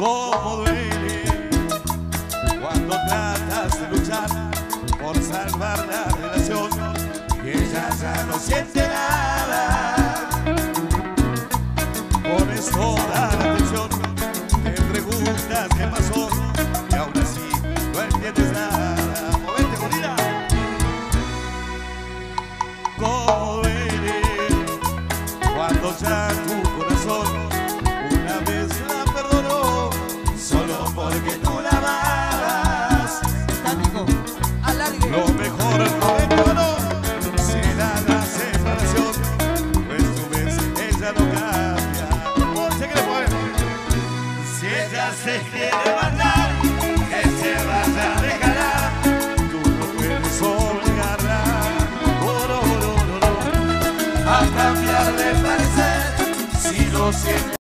cómo duele cuando tratas de luchar por salvar la relación y ella ya no siente nada. Pones toda la atención, te preguntas qué pasó y aún así no entiendes nada. Movete, bonita. Cómo duele cuando ya tu corazón se quiere matar, que se vaya a dejar. Tú no puedes obligarla, oh, no, no, no, a cambiar de parecer si lo sientes.